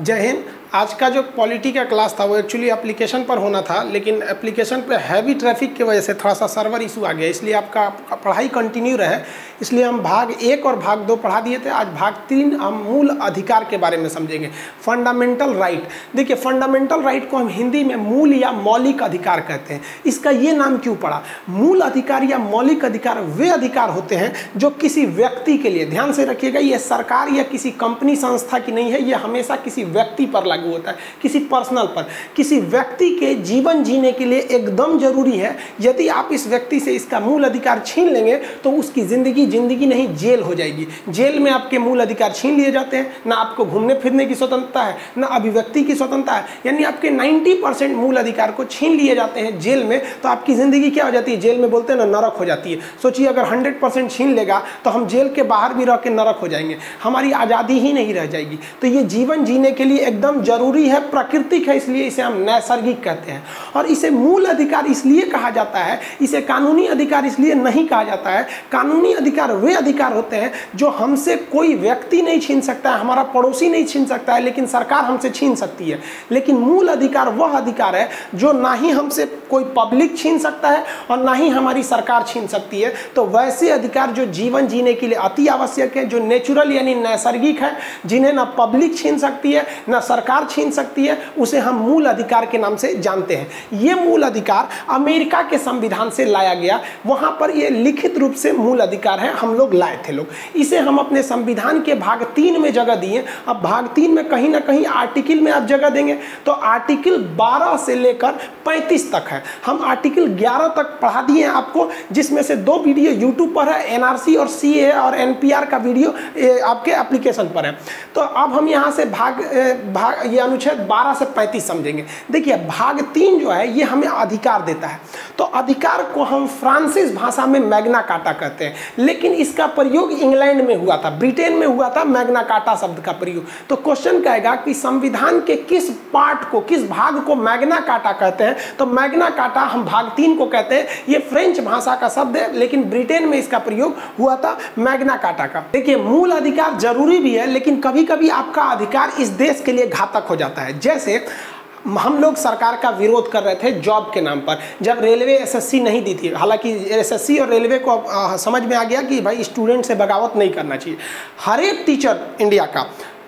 जय हिंद। आज का जो पॉलिटी का क्लास था, वो एक्चुअली एप्लीकेशन पर होना था, लेकिन एप्लीकेशन पे हैवी ट्रैफ़िक की वजह से थोड़ा सा सर्वर इशू आ गया, इसलिए आपका पढ़ाई कंटिन्यू रहे। इसलिए हम भाग एक और भाग दो पढ़ा दिए थे, आज भाग तीन हम मूल अधिकार के बारे में समझेंगे। फंडामेंटल राइट देखिए फंडामेंटल राइट को हम हिंदी में मूल या मौलिक अधिकार कहते हैं। इसका ये नाम क्यों पड़ा? मूल अधिकार या मौलिक अधिकार वे अधिकार होते हैं जो किसी व्यक्ति के लिए, ध्यान से रखिएगा, ये सरकार या किसी कंपनी संस्था की नहीं है, ये हमेशा किसी व्यक्ति पर लागू होता है। किसी पर्सनल पर, किसी व्यक्ति के जीवन जीने के लिए एकदम ज़रूरी है, यदि आप इस व्यक्ति से इसका मूल अधिकार छीन लेंगे तो उसकी ज़िंदगी ज़िंदगी नहीं, जेल हो जाएगी। जेल में आपके मूल अधिकार छीन लिए जाते हैं। ना आपको घूमने फिरने की स्वतंत्रता है, ना अभिव्यक्ति की स्वतंत्रता है। यानी आपके 90 परसेंट मूल अधिकार को छीन लिए जाते हैं जेल में तो आपकी ज़िंदगी क्या हो जाती है? जेल में बोलते हैं ना, नरक हो जाती है। सोचिए, अगर हंड्रेड परसेंट छीन लेगा तो हम जेल के बाहर भी रह के नरक हो जाएँगे। हमारी आज़ादी ही नहीं रह जाएगी। तो ये जीवन जीने के लिए एकदम ज़रूरी है, प्राकृतिक है, इसलिए इसे हम नैसर्गिक कहते हैं। और इसे मूल अधिकार इसलिए कहा जाता है, इसे कानूनी अधिकार इसलिए नहीं कहा जाता है। कानूनी अधिकार वे अधिकार होते हैं जो हमसे कोई व्यक्ति नहीं छीन सकता है, हमारा पड़ोसी नहीं छीन सकता है, लेकिन सरकार हमसे छीन सकती है। लेकिन मूल अधिकार वह अधिकार है जो ना ही हमसे कोई पब्लिक छीन सकता है और ना ही हमारी सरकार छीन सकती है। तो वैसे अधिकार जो जीवन जीने के लिए अति आवश्यक है, जो नेचुरल यानी नैसर्गिक है, जिन्हें ना पब्लिक छीन सकती है, ना सरकार छीन सकती है, उसे हम मूल अधिकार के नाम से जानते हैं। ये मूल अधिकार अमेरिका के संविधान से लाया गया। वहाँ पर ये लिखित रूप से मूल अधिकार है, हम लोग लाए थे लोग। इसे हम अपने संविधान के भाग तीन में जगह दिए अब भाग तीन में कहीं ना कहीं आर्टिकल में आप जगह देंगे तो आर्टिकल 12 से लेकर 35 तक है। हम आर्टिकल 11 तक पढ़ा दिए हैं आपको, जिसमें से दो वीडियो यूट्यूब पर है एनआरसी और सी और एनपीआर का वीडियो आपके एप्लीकेशन पर है। तो अब हम यहाँ से भाग भाग ये अनुच्छेद 12 से 35 समझेंगे। देखिए, भाग तीन जो है, ये हमें अधिकार देता है। तो अधिकार को हम फ्रांसीस भाषा में मैग्ना काटा कहते हैं। लेकिन इसका प्रयोग इंग्लैंड में हुआ था, ब्रिटेन में हुआ था मैग्ना काटा शब्द का प्रयोग। तो क्वेश्चन कहेगा कि संविधान के किस पार्ट को, किस भाग को मैग्ना काटा कहते हैं? तो मैग्ना काटा हम भाग तीन को कहते हैं। ये फ्रेंच भाषा का शब्द है, लेकिन ब्रिटेन में इसका प्रयोग हुआ था मैग्ना काटा का। देखिए, मूल अधिकार ज़रूरी भी है, लेकिन कभी कभी आपका अधिकार इस देश के लिए घातक हो जाता है। जैसे हम लोग सरकार का विरोध कर रहे थे जॉब के नाम पर, जब रेलवे एसएससी नहीं दी थी। हालाँकि एसएससी और रेलवे को समझ में आ गया कि भाई स्टूडेंट से बगावत नहीं करना चाहिए। हर एक टीचर इंडिया का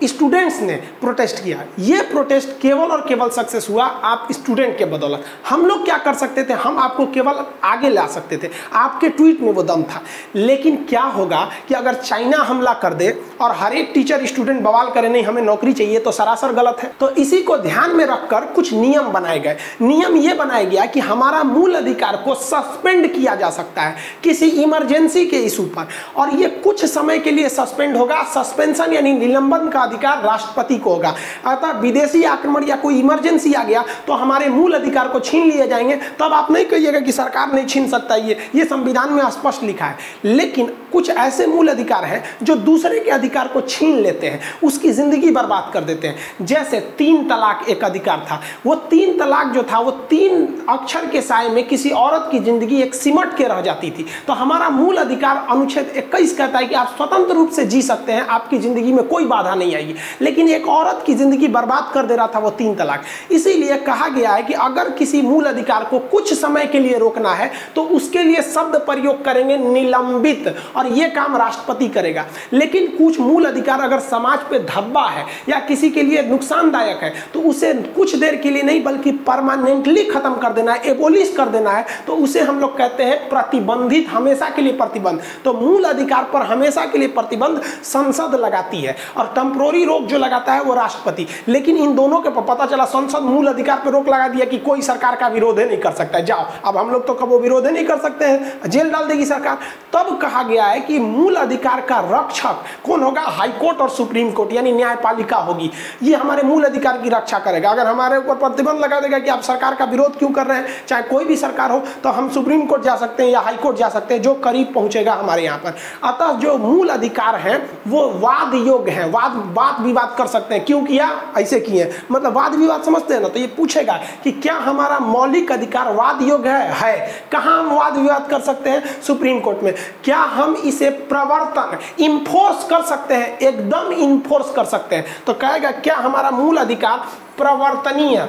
स्टूडेंट्स ने प्रोटेस्ट किया। ये प्रोटेस्ट केवल और केवल सक्सेस हुआ आप स्टूडेंट के बदौलत। हम लोग क्या कर सकते थे? हम आपको केवल आगे ला सकते थे। आपके ट्वीट में वो दम था। लेकिन क्या होगा कि अगर चाइना हमला कर दे और हर एक टीचर स्टूडेंट बवाल करे, नहीं, हमें नौकरी चाहिए तो सरासर गलत है। तो इसी को ध्यान में रखकर कुछ नियम बनाए गए। नियम ये बनाया गया कि हमारा मूल अधिकार को सस्पेंड किया जा सकता है किसी इमरजेंसी के इशू पर। और ये कुछ समय के लिए सस्पेंड होगा। सस्पेंशन यानी निलंबन का अधिकार राष्ट्रपति को होगा। अतः विदेशी आक्रमण या कोई इमरजेंसी आ गया तो हमारे मूल अधिकार को छीन लिए जाएँगे। तब आप नहीं कहिएगा कि सरकार नहीं छीन सकता, ये ये संविधान में स्पष्ट लिखा है। लेकिन कुछ ऐसे मूल अधिकार हैं, जो दूसरे के अधिकार को छीन लेते हैं, उसकी ज़िंदगी बर्बाद कर देते हैं। जैसे तीन तलाक एक अधिकार था। वो तीन तलाक जो था, वो तीन अक्षर के साय में किसी औरत की ज़िंदगी एक सिमट के रह जाती थी। तो हमारा मूल अधिकार अनुच्छेद इक्कीस कहता है कि आप स्वतंत्र रूप से जी सकते हैं, आपकी ज़िंदगी में कोई बाधा नहीं आएगी लेकिन एक औरत की ज़िंदगी बर्बाद कर दे रहा था वो तीन तलाक। इसीलिए कहा गया है कि अगर किसी मूल अधिकार को कुछ समय के लिए रोकना है तो उसके लिए शब्द प्रयोग करेंगे निलंबित, और ये काम राष्ट्रपति करेगा। लेकिन कुछ मूल अधिकार अगर समाज पे धब्बा है या किसी के लिए नुकसानदायक है तो उसे कुछ देर के लिए नहीं, बल्कि परमानेंटली खत्म कर देना है, एबोलिश कर देना है तो उसे हम लोग कहते हैं प्रतिबंधित, हमेशा के लिए प्रतिबंध। तो मूल अधिकार पर हमेशा के लिए प्रतिबंध संसद लगाती है, और टेम्प्रोरी रोक जो लगाता है वो राष्ट्रपति। लेकिन इन दोनों के पता चला संसद मूल अधिकार पर रोक लगा दिया कि कोई सरकार का विरोध नहीं कर सकता जाओ, अब हम लोग तो कब विरोध नहीं कर सकते हैं? जेल डाल देगी सरकार। तब कहा गया है कि मूल अधिकार का रक्षक कौन होगा? हाईकोर्ट और सुप्रीम कोर्ट, यानी न्यायपालिका होगी। ये हमारे मूल अधिकार की रक्षा करेगा। अगर हमारे ऊपर प्रतिबंध लगा देगा कि आप सरकार का विरोध क्यों कर रहे हैं, चाहे कोई भी सरकार हो तो हम सुप्रीम कोर्ट जा सकते हैं या हाईकोर्ट जा सकते हैं, जो करीब पहुंचेगा हमारे यहाँ पर। अतः जो मूल अधिकार हैं, वो वाद योग्य है, वाद वाद विवाद कर सकते हैं। क्यों किया? ऐसे किए मतलब वाद विवाद समझते हैं ना तो ये पूछेगा कि क्या हमारा मौलिक अधिकार वाद योग्य है? है। कहाँ हम वाद विवाद कर सकते हैं? सुप्रीम कोर्ट में। क्या हम इसे प्रवर्तन इन्फोर्स कर सकते हैं? एकदम इन्फोर्स कर सकते हैं। तो कहेगा, क्या हमारा मूल अधिकार प्रवर्तनीय?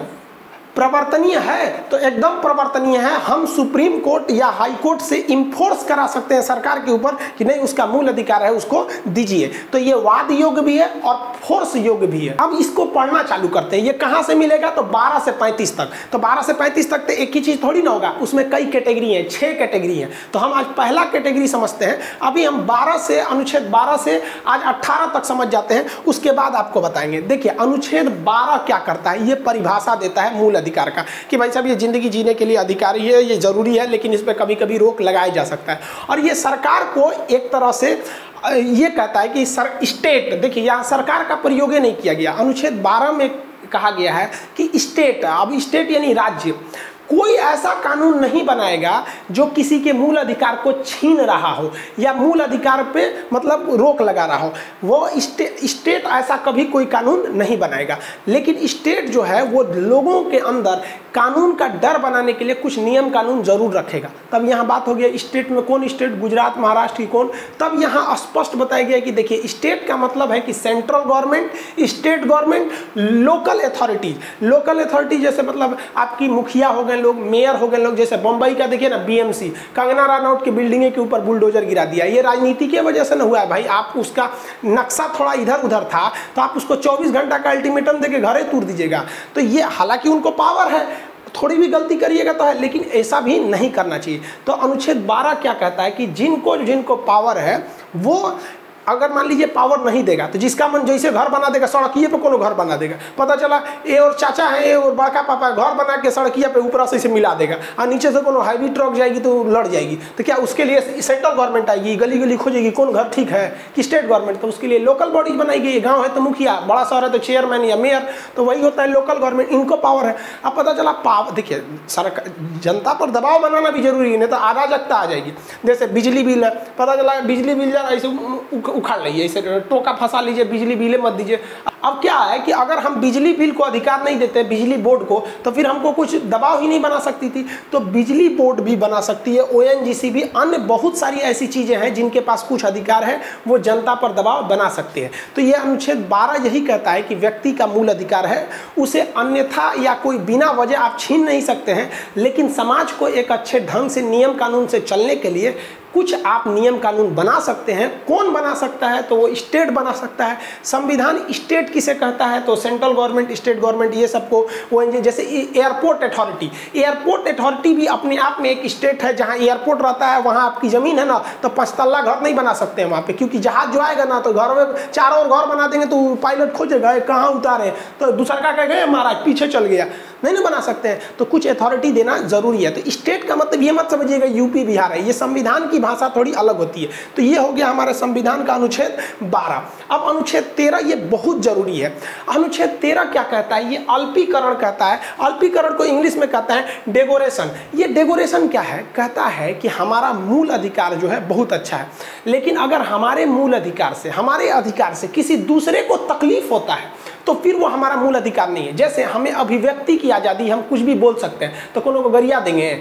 प्रवर्तनीय है तो एकदम प्रवर्तनीय है। हम सुप्रीम कोर्ट या हाई कोर्ट से इंफोर्स करा सकते हैं सरकार के ऊपर कि नहीं, उसका मूल अधिकार है, उसको दीजिए। तो ये वाद योग्य भी है और फोर्स योग्य भी है। अब इसको पढ़ना चालू करते हैं। ये कहाँ से मिलेगा? तो 12 से 35 तक। तो 12 से 35 तक तो एक ही चीज़ थोड़ी ना होगा। उसमें कई कैटेगरी है छः कैटेगरी है। तो हम आज पहला कैटेगरी समझते हैं। अभी हम बारह से अनुच्छेद बारह से आज अट्ठारह तक समझ जाते हैं। उसके बाद आपको बताएँगे। देखिए, अनुच्छेद बारह क्या करता है? ये परिभाषा देता है मूल अधिकार का। कि भाई साहब, ये ज़िंदगी जीने के लिए अधिकार ये ये ज़रूरी है, लेकिन इस पर कभी कभी रोक लगाया जा सकता है। और ये सरकार को एक तरह से ये कहता है कि सर, स्टेट, देखिए, यहाँ सरकार का प्रयोग नहीं किया गया। अनुच्छेद 12 में कहा गया है कि स्टेट, अब स्टेट यानी राज्य। कोई ऐसा कानून नहीं बनाएगा जो किसी के मूल अधिकार को छीन रहा हो या मूल अधिकार पे मतलब रोक लगा रहा हो। वो स्टे, स्टेट ऐसा कभी कोई कानून नहीं बनाएगा। लेकिन स्टेट जो है वो लोगों के अंदर कानून का डर बनाने के लिए कुछ नियम कानून ज़रूर रखेगा। तब यहाँ बात हो गया स्टेट में कौन स्टेट? गुजरात महाराष्ट्र की कौन? तब यहाँ स्पष्ट बताया गया कि देखिए स्टेट का मतलब है कि central government state government local authorities. Local authority जैसे मतलब आपकी मुखिया हो गए लोग मेयर हो गए लोग, जैसे बम्बई का देखिए ना बीएमसी कंगना रनौत की बिल्डिंगे के ऊपर बुलडोजर गिरा दिया। ये राजनीति की वजह से ना हुआ है भाई। आप उसका नक्शा थोड़ा इधर उधर था तो आप उसको 24 घंटा का अल्टीमेटम देके घर तोड़ दीजिएगा। तो ये हालाँकि उनको पावर है, थोड़ी भी गलती करिएगा तो है, लेकिन ऐसा भी नहीं करना चाहिए। तो अनुच्छेद 12 क्या कहता है कि जिनको जिनको पावर है, वो अगर मान लीजिए पावर नहीं देगा तो जिसका मन जैसे घर बना देगा, सड़किए पे कोनो घर बना देगा। पता चला, ए और चाचा है, ए और बड़का पापा है, घर बना के सड़किया पे ऊपर से इसे मिला देगा। और नीचे से कोनो हैवी ट्रक जाएगी तो लड़ जाएगी। तो क्या उसके लिए सेंट्रल गवर्नमेंट आएगी गली गली खोजेगी, कौन घर ठीक है? कि स्टेट गवर्नमेंट तो उसके लिए लोकल बॉडीज बनाई गई गाँव है तो मुखिया, बड़ा शहर है तो चेयरमैन या मेयर तो वही होता है लोकल गवर्नमेंट इनको पावर है। अब पता चला पावर देखिए सरकार जनता पर दबाव बनाना भी ज़रूरी है, नहीं तो अराजकता आ जाएगी। जैसे बिजली बिल है, पता चला, बिजली बिल ऐसे उखाड़ लीजिए इसे टोका फंसा लीजिए, बिजली बिले मत दीजिए। अब क्या है कि अगर हम बिजली बिल को अधिकार नहीं देते, बिजली बोर्ड को तो फिर हमको कुछ दबाव ही नहीं बना सकती थी। तो बिजली बोर्ड भी बना सकती है ओएनजीसी भी, अन्य बहुत सारी ऐसी चीज़ें हैं जिनके पास कुछ अधिकार है, वो जनता पर दबाव बना सकते हैं। तो ये अनुच्छेद बारह यही कहता है कि व्यक्ति का मूल अधिकार है, उसे अन्यथा या कोई बिना वजह आप छीन नहीं सकते हैं, लेकिन समाज को एक अच्छे ढंग से, नियम कानून से चलने के लिए कुछ आप नियम कानून बना सकते हैं। कौन बना सकता है? तो वो स्टेट बना सकता है। संविधान स्टेट किसे कहता है? तो सेंट्रल गवर्नमेंट, स्टेट गवर्नमेंट, ये सबको वो जैसे एयरपोर्ट अथॉरिटी। एयरपोर्ट अथॉरिटी भी अपने आप में एक स्टेट है, जहाँ एयरपोर्ट रहता है, वहाँ आपकी ज़मीन है ना तो पचतल्ला घर नहीं बना सकते हैं वहाँ पे, क्योंकि जहाज़ जो आएगा ना तो घर में चारों ओर घर बना देंगे तो पायलट खोजेगा कहाँ उतारे? तो दूसरा का कह गए महाराज पीछे चल गया। नहीं ना बना सकते हैं। तो कुछ अथॉरिटी देना ज़रूरी है। तो स्टेट का मतलब ये मत समझिएगा, यूपी, बिहार है। ये संविधान की भाषा थोड़ी अलग होती है। तो ये हो गया हमारे संविधान का अनुच्छेद 12 अब अनुच्छेद 13 ये बहुत ज़रूरी है। अनुच्छेद 13 क्या कहता है? ये अल्पीकरण कहता है। अल्पीकरण को इंग्लिश में कहता है डेकोरेशन ये डेकोरेशन क्या है? कहता है कि हमारा मूल अधिकार जो है बहुत अच्छा है। लेकिन अगर हमारे मूल अधिकार से, हमारे अधिकार से किसी दूसरे को तकलीफ़ होता है तो फिर वो हमारा मूल अधिकार नहीं है। जैसे हमें अभिव्यक्ति की आज़ादी हम कुछ भी बोल सकते हैं तो कोनो को गरिया देंगे?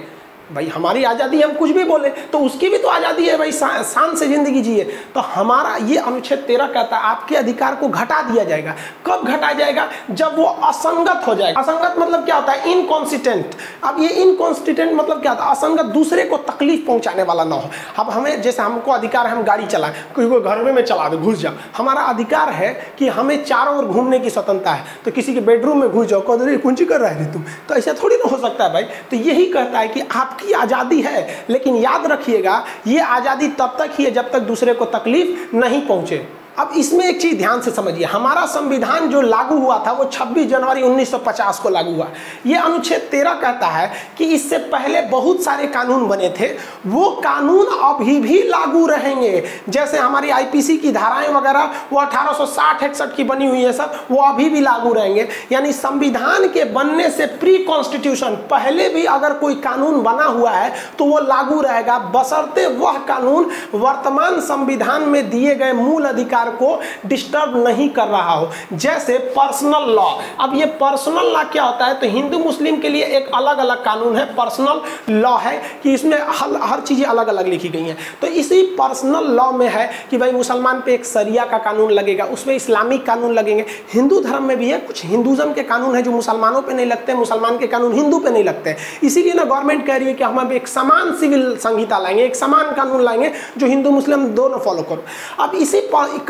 भाई, हमारी आज़ादी हम कुछ भी बोले तो उसकी भी तो आज़ादी है भाई शान से ज़िंदगी जिए। तो हमारा ये अनुच्छेद तेरह कहता है, आपके अधिकार को घटा दिया जाएगा। कब घटाया जाएगा? जब वो असंगत हो जाएगा। असंगत मतलब क्या होता है? इनकॉन्सिटेंट अब ये इनकॉन्सिटेंट मतलब क्या होता है? असंगत दूसरे को तकलीफ़ पहुँचाने वाला ना हो। अब हमें, जैसे हमको अधिकार है, हम गाड़ी चलाएँ, कोई घर में चला दे, घुस जाओ हमारा अधिकार है कि हमें चारों ओर घूमने की स्वतंत्रता है। तो किसी के बेडरूम में घुस जाओ कदरी कुंची कर रहे तुम तो ऐसा थोड़ी ना हो सकता है भाई। तो यही कहता है कि आप आपकी आज़ादी है। लेकिन याद रखिएगा, ये आज़ादी तब तक ही है जब तक दूसरे को तकलीफ़ नहीं पहुँचे। अब इसमें एक चीज़ ध्यान से समझिए, हमारा संविधान जो लागू हुआ था, वो 26 जनवरी 1950 को लागू हुआ। ये अनुच्छेद 13 कहता है कि इससे पहले बहुत सारे कानून बने थे, वो कानून अभी भी लागू रहेंगे। जैसे हमारी आईपीसी की धाराएँ वगैरह, वो अठारह सौ की बनी हुई है सब, वो अभी भी लागू रहेंगे। यानी संविधान के बनने से प्री कॉन्स्टिट्यूशन पहले भी अगर कोई कानून बना हुआ है तो वो लागू रहेगा। बसरते वह कानून वर्तमान संविधान में दिए गए मूल अधिकार अधिकार को डिस्टर्ब नहीं कर रहा हो। जैसे पर्सनल लॉ अब ये पर्सनल लॉ क्या होता है? तो हिंदू, मुस्लिम के लिए एक अलग अलग कानून है। पर्सनल लॉ है कि इसमें हर हर चीज़ें अलग अलग लिखी गई हैं। तो इसी पर्सनल लॉ में है कि भाई मुसलमान पे एक सरिया का कानून लगेगा, उसमें इस्लामिक कानून लगेंगे। हिंदू धर्म में भी है, कुछ हिंदुज़म के कानून है जो मुसलमानों पर नहीं लगते, मुसलमान के कानून हिंदू पर नहीं लगते। इसीलिए ना गवर्नमेंट कह रही है कि हम एक समान सिविल संहिता लाएँगे, एक समान कानून लाएँगे, जो हिंदू, मुस्लिम दोनों फॉलो करो। अब इसी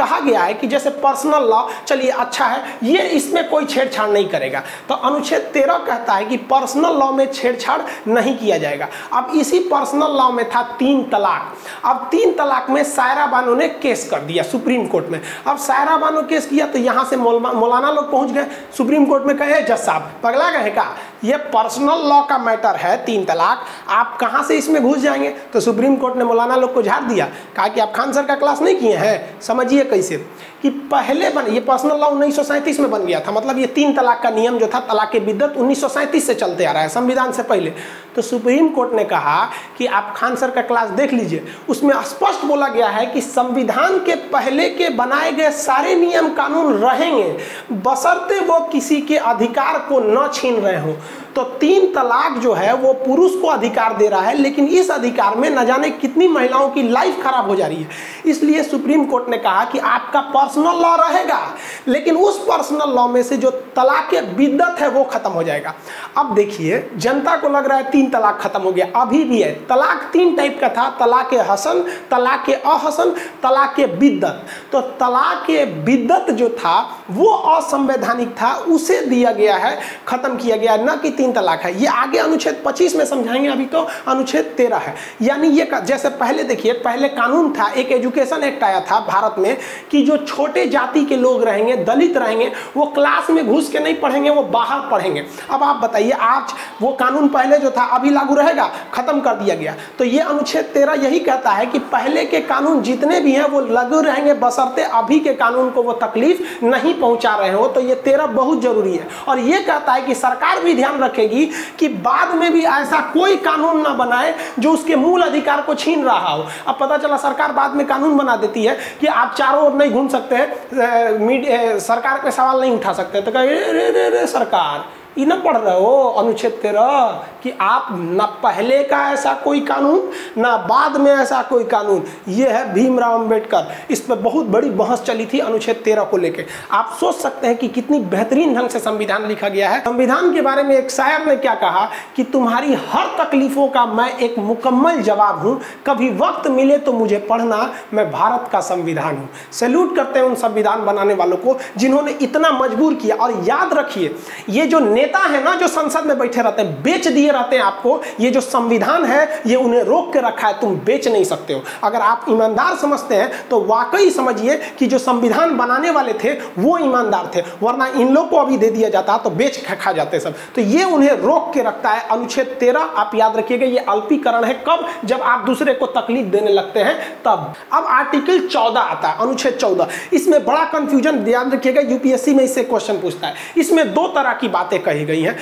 कहा गया है कि जैसे पर्सनल लॉ चलिए अच्छा है, ये इसमें कोई छेड़छाड़ नहीं करेगा। तो अनुच्छेद तेरह कहता है कि पर्सनल लॉ में छेड़छाड़ नहीं किया जाएगा। अब इसी पर्सनल लॉ में था तीन तलाक। अब तीन तलाक में सायरा बानो ने केस कर दिया सुप्रीम कोर्ट में। अब सायरा बानो केस किया तो यहाँ से मौलाना लोग पहुँच गए। सुप्रीम कोर्ट में कहे, जज साहब, पगला गए का ये पर्सनल लॉ का मैटर है, तीन तलाक। आप कहाँ से इसमें घुस जाएँगे? तो सुप्रीम कोर्ट ने मौलाना लोग को झाड़ दिया। कहा कि आप खान सर का क्लास नहीं किए हैं? समझिए कैसे? कि पहले बन, ये पर्सनल लॉ उन्नीस सौ सैंतीस में बन गया था। मतलब ये तीन तलाक का नियम जो था, तलाक के बिद्दत उन्नीस से चलते आ रहा है, संविधान से पहले। तो सुप्रीम कोर्ट ने कहा कि आप खान सर का क्लास देख लीजिए। उसमें स्पष्ट बोला गया है कि संविधान के पहले के बनाए गए सारे नियम कानून रहेंगे। बसरते वो किसी के अधिकार को न छीन रहे हो। तो तीन तलाक जो है, वो पुरुष को अधिकार दे रहा है, लेकिन इस अधिकार में न जाने कितनी महिलाओं की लाइफ खराब हो जा रही है। इसलिए सुप्रीम कोर्ट ने कहा कि आपका पर्सनल लॉ रहेगा, लेकिन उस पर्सनल लॉ में से जो तलाक बिद्दत है, वो खत्म हो जाएगा। अब देखिए, जनता को लग रहा है तीन तलाक खत्म हो गया। अभी भी है। तलाक तीन टाइप का था। तलाक हसन, तलाक अहसन, तलाक बिद्दत। तो तलाक बिद्दत जो था, वो असंवैधानिक था। उसे दिया गया है, खत्म किया गया। न कि तीन तलाक है। ये आगे अनुच्छेद 25 में समझाएँगे अभी तो अनुच्छेद 13 है। यानी ये जैसे पहले देखिए, पहले कानून था, एक एजुकेशन एक्ट आया था भारत में कि जो छोटे जाति के लोग रहेंगे, दलित रहेंगे, वो क्लास में घुस के नहीं पढ़ेंगे, वो बाहर पढ़ेंगे। अब आप बताइए, आज वो कानून पहले जो था अभी लागू रहेगा, खत्म कर दिया गया। तो ये अनुच्छेद तेरह यही कहता है कि पहले के कानून जितने भी हैं, वो लागू रहेंगे बसरते अभी के कानून को वो तकलीफ़ नहीं पहुँचा रहे हो। तो ये तेरह बहुत ज़रूरी है। और ये कहता है कि सरकार भी ध्यान रखेगी कि बाद में भी ऐसा कोई कानून ना बनाए जो उसके मूल अधिकार को छीन रहा हो। अब पता चला, सरकार बाद में कानून बना देती है कि आप चारों ओर नहीं घूम सकते हैं सरकार पे सवाल नहीं उठा सकते। तो कहे सरकार ये न पढ़ रहे हो, अनुच्छेद तेरह, कि आप ना पहले का ऐसा कोई कानून, ना बाद में ऐसा कोई कानून। ये है भीमराव अंबेडकर। इस पर बहुत बड़ी बहस चली थी अनुच्छेद तेरह को लेकर आप सोच सकते हैं कि कितनी बेहतरीन ढंग से संविधान लिखा गया है। संविधान के बारे में एक शायर ने क्या कहा, कि तुम्हारी हर तकलीफों का मैं एक मुकम्मल जवाब हूँ। कभी वक्त मिले तो मुझे पढ़ना, मैं भारत का संविधान हूँ। सैल्यूट करते हैं उन संविधान बनाने वालों को, जिन्होंने इतना मजबूर किया। और याद रखिए, ये जो नेता है ना जो संसद में बैठे रहते हैं, बेच दिए रहते हैं आपको। ये जो संविधान है, ये उन्हें रोक के रखा है, तुम बेच नहीं सकते हो। अगर आप ईमानदार समझते हैं तो वाकई समझिए कि जो संविधान बनाने वाले थे, वो ईमानदार थे। वरना इन लोग को अभी दे दिया जाता तो बेच खा जाते सब। तो ये उन्हें रोक के रखता है। अनुच्छेद तेरह, आप याद रखिएगा, ये अल्पीकरण है। कब? जब आप दूसरे को तकलीफ़ देने लगते हैं, तब। अब आर्टिकल चौदह आता है, अनुच्छेद चौदह। इसमें बड़ा कंफ्यूजन ध्यान रखिएगा, यूपीएससी में इससे क्वेश्चन पूछता है। इसमें दो तरह की बातें गई हैं।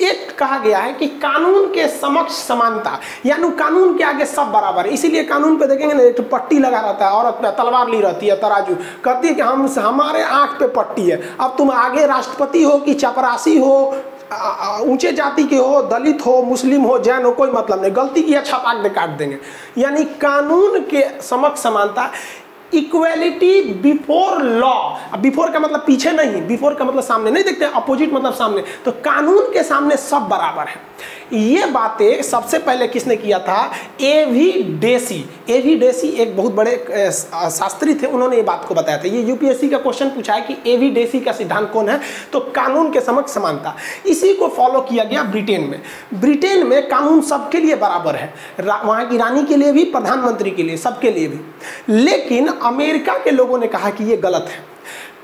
एक कहा गया है कि कानून के समक्ष समानता, यानी कानून के आगे सब बराबर है। इसीलिए कानून पे देखेंगे ना, एक पट्टी लगा रहता है, औरत पे तलवार ली रहती है, तराजू। कहती है कि हम, हमारे आँख पे पट्टी है। अब तुम आगे राष्ट्रपति हो कि चपरासी हो ऊँचे जाति के हो, दलित हो, मुस्लिम हो, जैन हो, कोई मतलब नहीं। गलती किया छपाक दे काट देंगे। यानी कानून के समक्ष समानता इक्वेलिटी बिफोर लॉ बिफोर का मतलब पीछे नहीं बिफोर का मतलब सामने नहीं देखते अपोजिट मतलब सामने। तो कानून के सामने सब बराबर है। ये बातें सबसे पहले किसने किया था? A V Dicey. A V Dicey एक बहुत बड़े शास्त्री थे, उन्होंने ये बात को बताया था। ये यूपीएससी का क्वेश्चन पूछा है कि ए वी डेसी का सिद्धांत कौन है? तो कानून के समक्ष समानता। इसी को फॉलो किया गया ब्रिटेन में। ब्रिटेन में कानून सबके लिए बराबर है। वहाँ की रानी के लिए भी, प्रधानमंत्री के लिए, सबके लिए भी। लेकिन अमेरिका के लोगों ने कहा कि ये गलत है।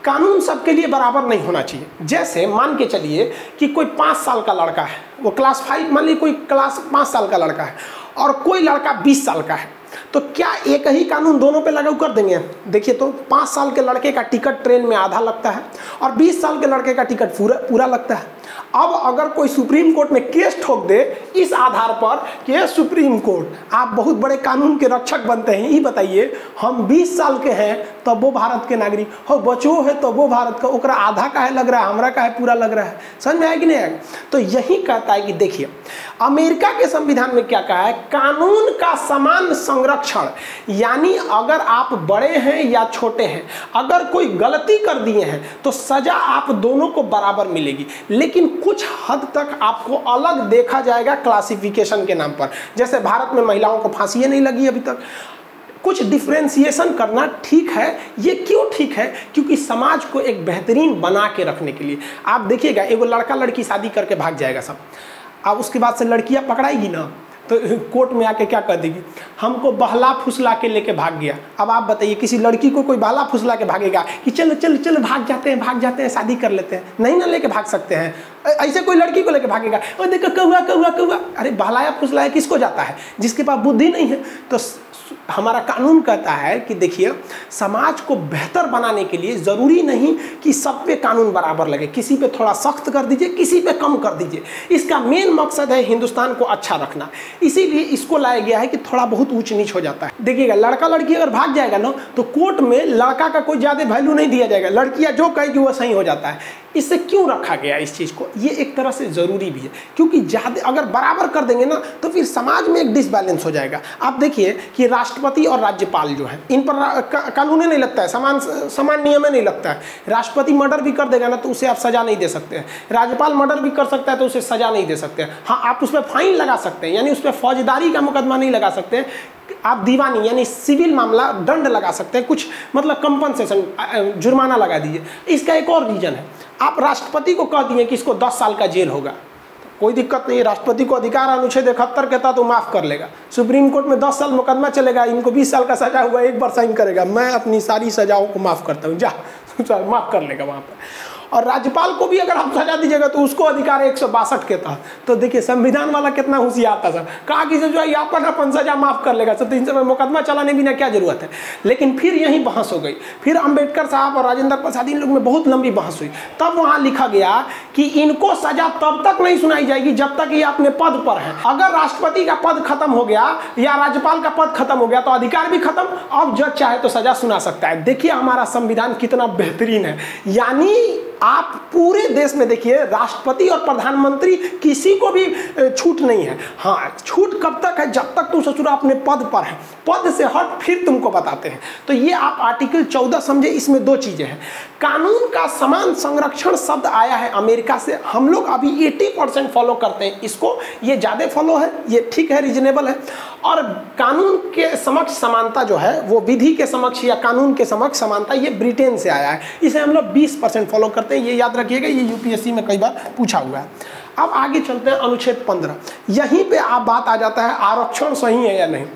कानून सबके लिए बराबर नहीं होना चाहिए। जैसे मान के चलिए कि कोई पाँच साल का लड़का है, वो क्लास फाइव मान लीजिए कोई क्लास पाँच साल का लड़का है, और कोई लड़का बीस साल का है। तो क्या एक ही कानून दोनों पे लागू कर देंगे? देखिए तो पाँच साल के लड़के का टिकट ट्रेन में आधा लगता है और बीस साल के लड़के का टिकट पूरा पूरा लगता है। अब अगर कोई सुप्रीम कोर्ट में केस ठोक दे, इस आधार पर कि सुप्रीम कोर्ट, आप बहुत बड़े कानून के रक्षक बनते हैं, ये बताइए, हम 20 साल के हैं, तब वो भारत के नागरिक, हो बचो है तो वो भारत का, ओकरा आधा का है लग रहा है, हमरा का है, पूरा लग रहा है। समझ में कि नहीं आएगा तो यही कहता है कि देखिए, अमेरिका के संविधान में क्या कहा है? कानून का समान संरक्षण। यानी अगर आप बड़े हैं या छोटे हैं, अगर कोई गलती कर दिए हैं तो सजा आप दोनों को बराबर मिलेगी। लेकिन कुछ हद तक आपको अलग देखा जाएगा क्लासिफिकेशन के नाम पर। जैसे भारत में महिलाओं को फांसी नहीं लगी अभी तक। कुछ डिफ्रेंसिएशन करना ठीक है। ये क्यों ठीक है? क्योंकि समाज को एक बेहतरीन बना के रखने के लिए। आप देखिएगा, एगो लड़का लड़की शादी करके भाग जाएगा सब। अब उसके बाद से लड़कियाँ पकड़ाएगी ना। तो कोर्ट में आके क्या कर देगी? हमको बहला फुसला के लेके भाग गया। अब आप बताइए, किसी लड़की को कोई बहला फुसला के भागेगा? कि चलो चलो चलो, भाग जाते हैं, भाग जाते हैं, शादी कर लेते हैं। नहीं ना लेके भाग सकते हैं। ऐसे कोई लड़की को लेकर भागेगा। और देखो, कौआ कौआ कौआ। अरे बहलाया फुसलाया किसको जाता है? जिसके पास बुद्धि नहीं है। तो हमारा कानून कहता है कि देखिए, समाज को बेहतर बनाने के लिए ज़रूरी नहीं कि सब पे कानून बराबर लगे। किसी पे थोड़ा सख्त कर दीजिए, किसी पे कम कर दीजिए। इसका मेन मकसद है हिंदुस्तान को अच्छा रखना। इसीलिए इसको लाया गया है कि थोड़ा बहुत ऊंच नीच हो जाता है। देखिएगा लड़का लड़की अगर भाग जाएगा ना तो कोर्ट में लड़का का कोई ज़्यादा वैल्यू नहीं दिया जाएगा। लड़कियाँ जो कहेगी वो सही हो जाता है। इससे क्यों रखा गया इस चीज़ को? ये एक तरह से ज़रूरी भी है। क्योंकि ज़्यादा अगर बराबर कर देंगे ना तो फिर समाज में एक डिसबैलेंस हो जाएगा। आप देखिए कि राष्ट्रपति और राज्यपाल जो है, इन पर कानून नहीं लगता है, समान समान नियम नहीं लगता है। राष्ट्रपति मर्डर भी कर देगा ना तो उसे आप सजा नहीं दे सकते हैं। राज्यपाल मर्डर भी कर सकता है तो उसे सजा नहीं दे सकते हैं। हाँ आप उस पर फाइन लगा सकते हैं, यानी उस पर फौजदारी का मुकदमा नहीं लगा सकते आप दीवानी, यानी सिविल मामला दंड लगा सकते हैं, कुछ मतलब कंपनसेशन जुर्माना लगा दीजिए। इसका एक और रीजन है। आप राष्ट्रपति को कह दिए कि इसको 10 साल का जेल होगा। कोई दिक्कत नहीं, राष्ट्रपति को अधिकार अनुच्छेद इकहत्तर के तहत तो माफ़ कर लेगा। सुप्रीम कोर्ट में 10 साल मुकदमा चलेगा, इनको 20 साल का सजा हुआ, एक बार साइन करेगा। मैं अपनी सारी सजाओं को माफ़ करता हूँ। जा, माफ़ कर लेगा वहाँ पर। और राज्यपाल को भी अगर आप सजा दीजिएगा तो उसको अधिकार एक सौ बासठ के तहत। तो देखिए, संविधान वाला कितना होशियार था सर। कहा कि जो है अपन अपन सजा माफ़ कर लेगा सर तो इन समय मुकदमा चलाने भी ना क्या ज़रूरत है? लेकिन फिर यही बहस हो गई। फिर अंबेडकर साहब और राजेंद्र प्रसाद इन लोग में बहुत लंबी बहस हुई। तब वहाँ लिखा गया कि इनको सजा तब तक नहीं सुनाई जाएगी जब तक ये अपने पद पर है। अगर राष्ट्रपति का पद खत्म हो गया या राज्यपाल का पद खत्म हो गया तो अधिकार भी खत्म। अब जज चाहे तो सजा सुना सकता है। देखिए, हमारा संविधान कितना बेहतरीन है। यानी आप पूरे देश में देखिए, राष्ट्रपति और प्रधानमंत्री किसी को भी छूट नहीं है। हाँ छूट कब तक है? जब तक तुम ससुरा अपने पद पर है। पद से हट फिर तुमको बताते हैं। तो ये आप आर्टिकल चौदह समझे, इसमें दो चीज़ें हैं। कानून का समान संरक्षण शब्द आया है अमेरिका से। हम लोग अभी 80 परसेंट फॉलो करते हैं। इसको, ये ज़्यादा फॉलो है, ये ठीक है, रिजनेबल है। और कानून के समक्ष समानता जो है, वो विधि के समक्ष या कानून के समक्ष समानता ये ब्रिटेन से आया है। इसे हम लोग 20 परसेंट फॉलो करते हैं, ये याद रखिएगा, ये यूपीएससी में कई बार पूछा हुआ है। अब आगे चलते हैं, अनुच्छेद पंद्रह। यहीं पे आप बात आ जाता है, आरक्षण सही है या नहीं।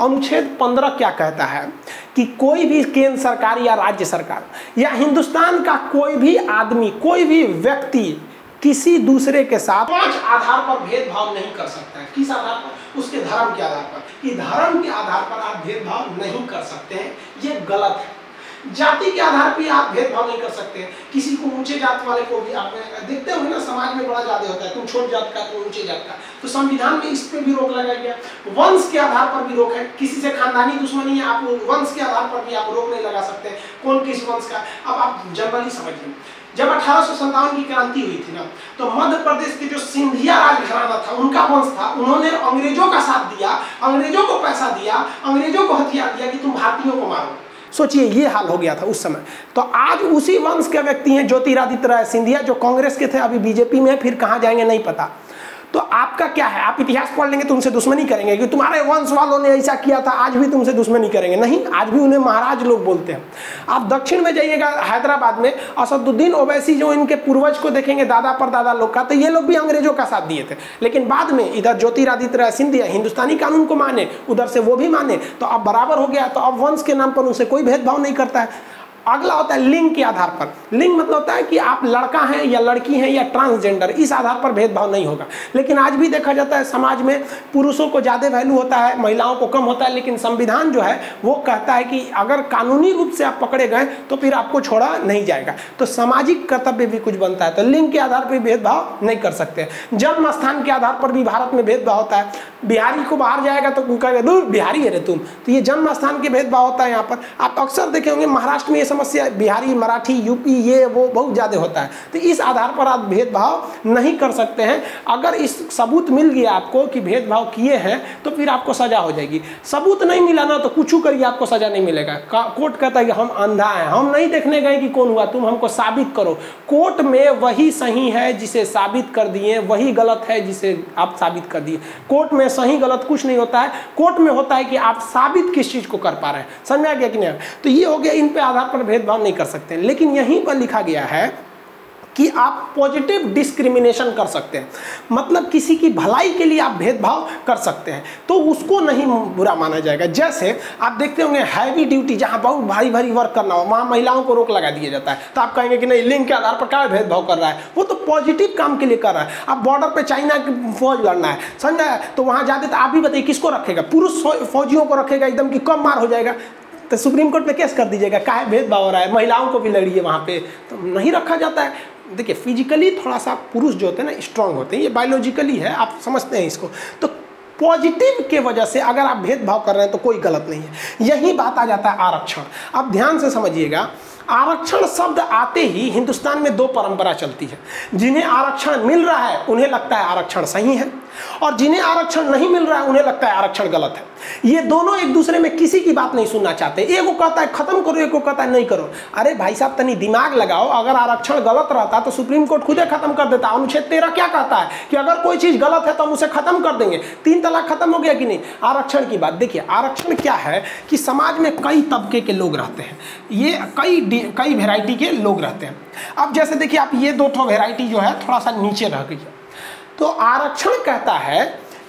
अनुच्छेद पंद्रह क्या कहता है कि कोई भी केंद्र सरकार या राज्य सरकार या हिंदुस्तान का कोई भी आदमी, कोई भी व्यक्ति किसी दूसरे के साथ पाँच आधार पर भेदभाव नहीं कर सकता है। किस आधार पर? उसके धर्म के आधार पर। कि धर्म के आधार पर आप भेदभाव नहीं कर सकते हैं, ये गलत है। जाति के आधार पर आप भेदभाव नहीं कर सकते। किसी को ऊँचे जात वाले को भी आप देखते हो ना, समाज में बड़ा ज़्यादा होता है, तुम छोट जात का, तुम ऊँचे जात का। तो संविधान में इस पर भी रोक लगाया गया। वंश के आधार पर भी रोक है। किसी से खानदानी दुश्मनी है, आप वंश के आधार पर भी आप रोक नहीं लगा सकते। कौन किस वंश का? अब आप जनरली समझिए। जब अठारह की क्रांति हुई थी ना तो मध्य प्रदेश के जो सिंधिया राजघराना था, उनका वंश था। उन्होंने अंग्रेज़ों का साथ दिया, अंग्रेज़ों को पैसा दिया, अंग्रेज़ों को हथियार दिया कि तुम भारतीयों को मारो। सोचिए, ये हाल हो गया था उस समय। तो आज उसी वंश के व्यक्ति हैं ज्योतिरादित्य राय सिंधिया, जो कांग्रेस के थे, अभी बीजेपी में फिर कहाँ जाएँगे नहीं पता। तो आपका क्या है? आप इतिहास पढ़ लेंगे तो उनसे दुश्मनी करेंगे कि तुम्हारे वंश वालों ने ऐसा किया था, आज भी तुमसे दुश्मनी करेंगे। नहीं, आज भी उन्हें महाराज लोग बोलते हैं। आप दक्षिण में जाइएगा, हैदराबाद में असदुद्दीन ओवैसी जो इनके पूर्वज को देखेंगे, दादा पर दादा लोग का तो ये लोग भी अंग्रेज़ों का साथ दिए थे। लेकिन बाद में इधर ज्योतिरादित्य राय सिंधिया, हिंदुस्तानी कानून को माने, उधर से वो भी माने तो अब बराबर हो गया तो अब वंश के नाम पर उनसे कोई भेदभाव नहीं करता है। अगला होता है लिंग के आधार पर। लिंग मतलब होता है कि आप लड़का हैं या लड़की हैं या ट्रांसजेंडर, इस आधार पर भेदभाव नहीं होगा। लेकिन आज भी देखा जाता है समाज में पुरुषों को ज़्यादा वैल्यू होता है, महिलाओं को कम होता है, लेकिन संविधान जो है, वो कहता है कि अगर कानूनी रूप से आप पकड़े गए तो फिर आपको छोड़ा नहीं जाएगा। तो सामाजिक कर्तव्य भी कुछ बनता है तो लिंग के आधार पर भेदभाव नहीं कर सकते। जन्म स्थान के आधार पर भी भारत में भेदभाव होता है। बिहारी को बाहर जाएगा तो कहेगा, दूर, बिहारी है रे तुम। तो ये जन्म स्थान के भेदभाव होता है यहाँ पर। आप अक्सर देखे होंगे, महाराष्ट्र में ये समस्या, बिहारी, मराठी, यूपी, ये, वो बहुत ज़्यादा होता है। तो इस आधार पर आप भेदभाव नहीं कर सकते हैं। अगर इस सबूत मिल गया आपको कि भेदभाव किए हैं तो फिर आपको सजा हो जाएगी। सबूत नहीं मिला ना तो कुछ करिए आपको सजा नहीं मिलेगा। कोर्ट कहता है कि हम अंधा हैं। हम नहीं देखने गए कि कौन हुआ। तुम हमको साबित करो। कोर्ट में वही सही है जिसे साबित कर दिए, वही गलत है जिसे आप साबित कर दिए। कोर्ट में सही गलत कुछ नहीं होता है। कोर्ट में होता है कि आप साबित किस चीज़ को कर पा रहे हैं। समझ आ गया कि नहीं? तो ये हो गया इन पे आधार पर भेदभाव नहीं कर सकते लेकिन यहीं पर लिखा गया है कि आप पॉजिटिव डिस्क्रिमिनेशन कर सकते हैं। मतलब किसी की भलाई के लिए आप भेदभाव कर सकते हैं। तो उसको नहीं बुरा माना जाएगा। जैसे आप देखते होंगे हैवी ड्यूटी जहाँ बहुत भारी भारी वर्क करना हो, वहाँ महिलाओं को रोक लगा दिया जाता है। तो आप कहेंगे कि नहीं लिंग के आधार पर क्या भेदभाव कर रहा है? वो तो पॉजिटिव काम के लिए कर रहा है। आप बॉर्डर पर चाइना की फौज लड़ना है। समझा? तो वहाँ जाते तो आप भी बताइए, किसको रखेगा? पुरुष फौजियों को रखेगा? एकदम कि कम मार हो जाएगा? तो सुप्रीम कोर्ट में केस कर दीजिएगा क्या भेदभाव हो रहा है, महिलाओं को भी लड़िए वहाँ पे तो नहीं रखा जाता है। देखिए फिजिकली थोड़ा सा पुरुष जो होते हैं ना स्ट्रांग होते हैं, ये बायोलॉजिकली है, आप समझते हैं इसको। तो पॉजिटिव के वजह से अगर आप भेदभाव कर रहे हैं तो कोई गलत नहीं है। यही बात आ जाता है आरक्षण। अब ध्यान से समझिएगा, आरक्षण शब्द आते ही हिंदुस्तान में दो परंपरा चलती है। जिन्हें आरक्षण मिल रहा है, उन्हें लगता है आरक्षण सही है। और जिन्हें आरक्षण नहीं मिल रहा है, उन्हें लगता है आरक्षण गलत है। ये दोनों एक दूसरे में किसी की बात नहीं सुनना चाहते। एक को कहता है, खत्म करो। एक को कहता है, नहीं करो। अरे भाई साहब, तनी दिमाग लगाओ। अगर आरक्षण गलत रहता तो सुप्रीम कोर्ट खुदे खत्म कर देता। अनुच्छेद तेरह क्या कहता है कि अगर कोई चीज़ गलत है तो हम उसे खत्म कर देंगे। तीन तलाक खत्म हो गया कि नहीं? आरक्षण की बात। देखिए, आरक्षण क्या है कि समाज में कई तबके के लोग रहते हैं। ये कई कई वेराइटी के लोग रहते हैं। अब जैसे देखिए, आप ये दो वेराइटी जो है, थोड़ा सा नीचे रह गई तो आरक्षण कहता है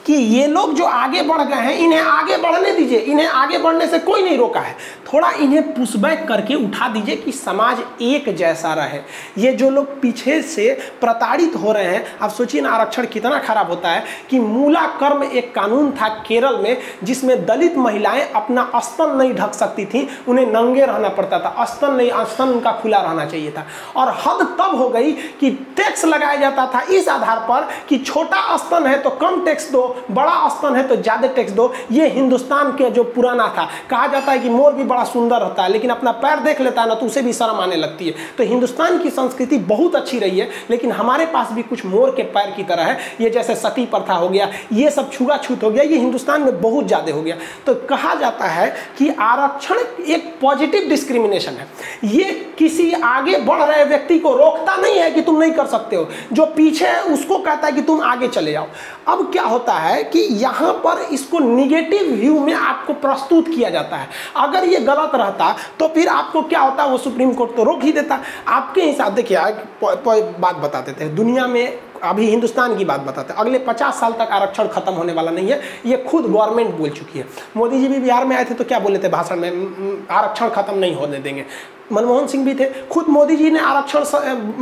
कि ये लोग जो आगे बढ़ गए हैं, इन्हें आगे बढ़ने दीजिए। इन्हें आगे बढ़ने से कोई नहीं रोका है। थोड़ा इन्हें पुशबैक करके उठा दीजिए कि समाज एक जैसा रहे। ये जो लोग पीछे से प्रताड़ित हो रहे हैं, आप सोचिए ना, आरक्षण कितना खराब होता है कि मूला कर्म एक कानून था केरल में, जिसमें दलित महिलाएँ अपना स्तन नहीं ढक सकती थी, उन्हें नंगे रहना पड़ता था। स्तन नहीं, स्तन उनका खुला रहना चाहिए था। और हद तब हो गई कि टैक्स लगाया जाता था इस आधार पर कि छोटा स्तन है तो कम टैक्स दो बड़ा स्तन है तो ज़्यादा टैक्स दो। ये हिंदुस्तान के जो पुराना था, कहा जाता है कि मोर भी बड़ा सुंदर होता है, लेकिन अपना पैर देख लेता है ना तो उसे भी शर्म आने लगती है। तो हिंदुस्तान की संस्कृति बहुत अच्छी रही है, लेकिन हमारे पास भी कुछ मोर के पैर की तरह है। ये जैसे सती प्रथा हो गया, ये सब छुआछूत हो गया, ये हिंदुस्तान में बहुत ज़्यादा हो गया। तो कहा जाता है कि आरक्षण एक पॉजिटिव डिस्क्रिमिनेशन है। ये किसी आगे बढ़ रहे व्यक्ति को रोकता नहीं है कि तुम नहीं कर सकते हो। जो पीछे है, उसको कहता है कि तुम आगे चले जाओ। अब क्या होता है? कि यहाँ पर इसको निगेटिव व्यू में आपको प्रस्तुत किया जाता है। अगर ये गलत रहता तो फिर आपको क्या होता, वो सुप्रीम कोर्ट तो रोक ही देता। आपके हिसाब, देखिए बात बता देते हैं दुनिया में अभी हिंदुस्तान की बात बताते हैं। अगले 50 साल तक आरक्षण खत्म होने वाला नहीं है। ये खुद गवर्नमेंट बोल चुकी है। मोदी जी भी बिहार में आए थे तो क्या बोले थे भाषण में? आरक्षण खत्म नहीं होने देंगे। मनमोहन सिंह भी थे। खुद मोदी जी ने आरक्षण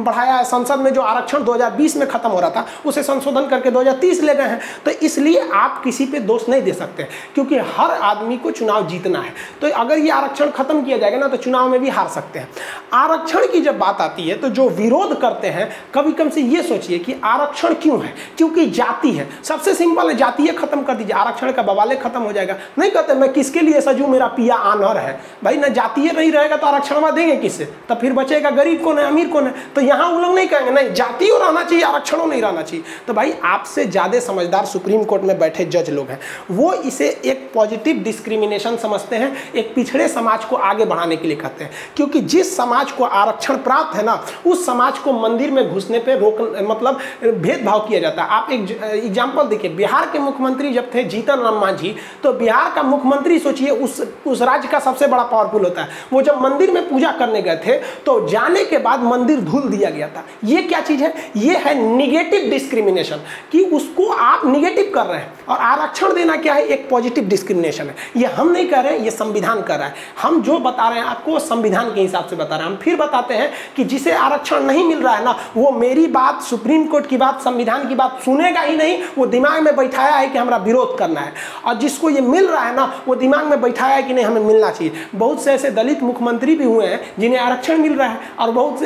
बढ़ाया है संसद में, जो आरक्षण 2020 में खत्म हो रहा था, उसे संशोधन करके 2030 ले गए हैं। तो इसलिए आप किसी पे दोष नहीं दे सकते, क्योंकि हर आदमी को चुनाव जीतना है। तो अगर ये आरक्षण खत्म किया जाएगा ना तो चुनाव में भी हार सकते हैं। आरक्षण की जब बात आती है तो जो विरोध करते हैं कभी कम से ये सोचिए कि आरक्षण क्यों है? क्योंकि जाति है। सबसे सिंपल है जातीय खत्म कर दीजिए। आरक्षण का बवाले खत्म हो जाएगा। नहीं कहते, मैं किसके लिए सजू? मेरा पिया आनर है। भाई, ना जातीय नहीं रहेगा तो आरक्षण देंगे किससे? तब फिर बचेगा गरीब कौन है, अमीर कौन है? तो यहाँ वो लोग नहीं कहेंगे, नहीं जातियों रहना चाहिए, आरक्षणों नहीं रहना चाहिए। तो भाई आपसे ज़्यादा समझदार सुप्रीम कोर्ट में बैठे जज लोग हैं। वो इसे एक पॉजिटिव डिस्क्रिमिनेशन समझते हैं, एक पिछड़े समाज को आगे बढ़ाने के लिए कहते हैं। क्योंकि जिस समाज को आरक्षण प्राप्त है ना, उस समाज को मंदिर में घुसने पर रोक मतलब भेदभाव किया जाता है। आप एक एग्ज़ाम्पल देखिए, बिहार के मुख्यमंत्री जब थे जीतन राम मांझी तो बिहार का मुख्यमंत्री, सोचिए, उस उस राज्य का सबसे बड़ा पावरफुल होता है। वो जब मंदिर में पूजा पूजा करने गए थे तो जाने के बाद मंदिर धुल दिया गया था। ये क्या चीज़ है? ये है निगेटिव डिस्क्रिमिनेशन कि उसको आप निगेटिव कर रहे हैं और आरक्षण देना क्या है? एक पॉजिटिव डिस्क्रिमिनेशन है। ये हम नहीं कर रहे हैं, ये संविधान कर रहा है। हम जो बता रहे हैं, आपको संविधान के हिसाब से बता रहे हैं। हम फिर बताते हैं कि जिसे आरक्षण नहीं मिल रहा है ना, वो मेरी बात, सुप्रीम कोर्ट की बात, संविधान की बात सुनेगा ही नहीं, वो दिमाग में बैठाया है कि हमारा विरोध करना है। और जिसको ये मिल रहा है ना, वो दिमाग में बैठाया है कि नहीं, हमें मिलना चाहिए। बहुत से ऐसे दलित मुख्यमंत्री भी हुए हैं जिन्हें आरक्षण मिल रहा है। और बहुत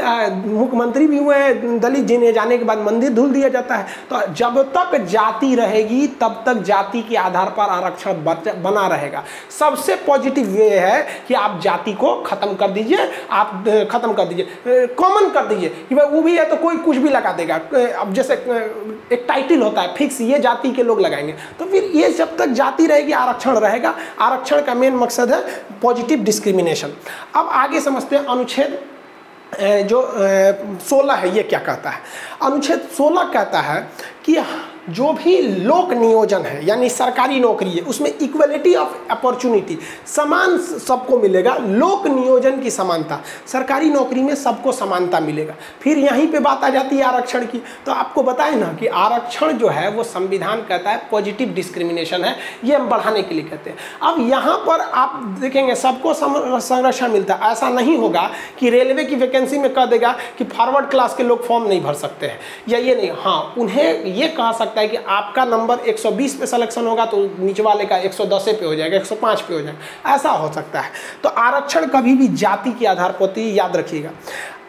मुख्यमंत्री भी हुए हैं, दलित, जिन्हें जाने के बाद मंदिर धुल दिया जाता है। तो जब तक जाति रहेगी, तब तक जाति के आधार पर आरक्षण बना रहेगा। सबसे पॉजिटिव वे है कि आप जाति को खत्म कर दीजिए, आप खत्म कर दीजिए कॉमन कर दीजिए। कि भाई वो भी है तो कोई कुछ भी लगा देगा। अब जैसे एक टाइटल होता है फिक्स ये जाति के लोग लगाएँगे। तो फिर ये जब तक जाति रहेगी, आरक्षण रहेगा। आरक्षण का मेन मकसद है पॉजिटिव डिस्क्रिमिनेशन अब आगे समझते हैं अनुच्छेद जो सोलह है, ये क्या कहता है? अनुच्छेद सोलह कहता है कि जो भी लोक नियोजन है, यानी सरकारी नौकरी है, उसमें इक्वलिटी ऑफ़ अपॉर्चुनिटी समान सबको मिलेगा, लोक नियोजन की समानता, सरकारी नौकरी में सबको समानता मिलेगा। फिर यहीं पे बात आ जाती है आरक्षण की। तो आपको बताए ना कि आरक्षण जो है, वो संविधान कहता है पॉजिटिव डिस्क्रिमिनेशन है, ये हम बढ़ाने के लिए कहते हैं। अब यहाँ पर आप देखेंगे, सबको संरक्षण मिलता है। ऐसा नहीं होगा कि रेलवे की वैकेंसी में कह देगा कि फॉरवर्ड क्लास के लोग फॉर्म नहीं भर सकते हैं। या ये नहीं हाँ उन्हें ये कह सकता सकता है कि आपका नंबर 120 पे सिलेक्शन होगा तो नीचे वाले का 110 पे हो जाएगा 105 पे हो जाएगा। ऐसा हो सकता है। तो आरक्षण कभी भी जाति के आधार पर याद रखिएगा।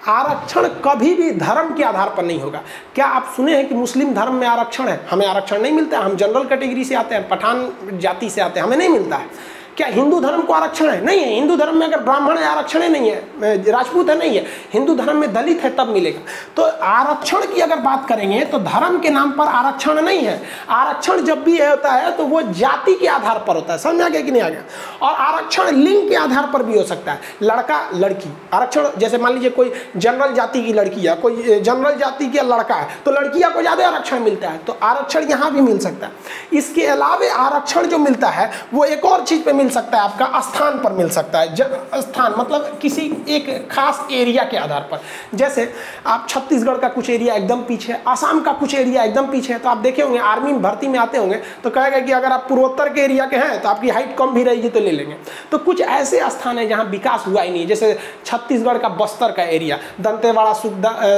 आरक्षण कभी भी धर्म के आधार पर नहीं होगा। क्या आप सुने हैं कि मुस्लिम धर्म में आरक्षण है? हमें आरक्षण नहीं मिलता है हम जनरल कैटेगरी से आते हैं, पठान जाति से आते हैं, हमें नहीं मिलता है। क्या हिंदू धर्म को आरक्षण है? नहीं है। हिंदू धर्म में अगर ब्राह्मण है, आरक्षण है नहीं है। राजपूत है, नहीं है। हिंदू धर्म में दलित है, तब मिलेगा। तो आरक्षण की अगर बात करेंगे तो धर्म के नाम पर आरक्षण नहीं है। आरक्षण जब भी होता है तो वो जाति के आधार पर होता है। समझ आ गया कि नहीं आ गया? और आरक्षण लिंग के आधार पर भी हो सकता है। लड़का, लड़की। आरक्षण, जैसे मान लीजिए कोई जनरल जाति की लड़की है कोई जनरल जाति का लड़का है तो लड़कियाँ को ज़्यादा आरक्षण मिलता है। तो आरक्षण यहाँ भी मिल सकता है। इसके अलावे आरक्षण जो मिलता है, वो एक और चीज़ पे मिल मिल सकता है, आपका स्थान पर मिल सकता है। स्थान मतलब किसी एक खास एरिया के आधार पर। जैसे आप छत्तीसगढ़ का कुछ एरिया एकदम पीछे, आसाम का कुछ एरिया एकदम पीछे है तो आप देखे होंगे आर्मी भर्ती में आते होंगे तो कहेगा कि अगर आप पूर्वोत्तर के एरिया के हैं तो आपकी हाइट कम भी रहेगी तो ले लेंगे। तो कुछ ऐसे स्थान है जहाँ विकास हुआ ही नहीं जैसे छत्तीसगढ़ का बस्तर का एरिया दंतेवाड़ा